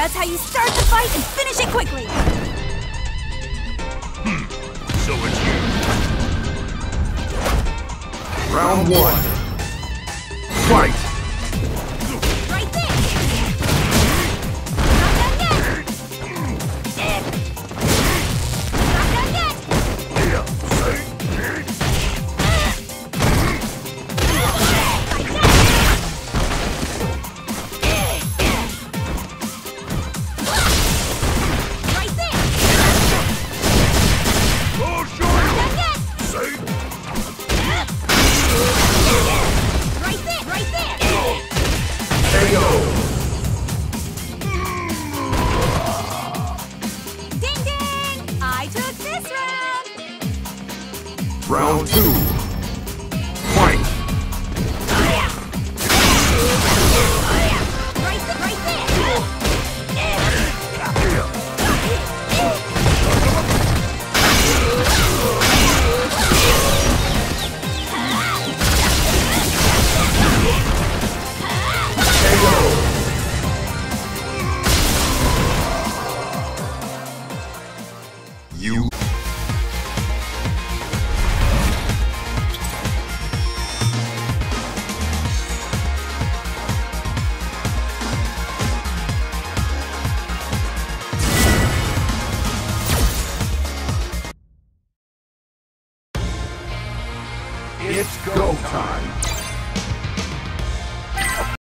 That's how you start the fight and finish it quickly! Hmm. So it's you. Round one. Round two. It's go time.